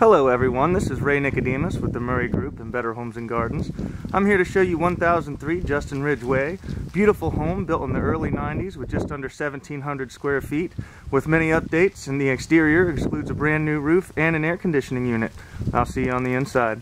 Hello everyone, this is Ray Nicodemus with the Murray Group and Better Homes and Gardens. I'm here to show you 1003 Justin Ridge Way. Beautiful home built in the early 90s with just under 1700 square feet with many updates and the exterior excludes a brand new roof and an air conditioning unit. I'll see you on the inside.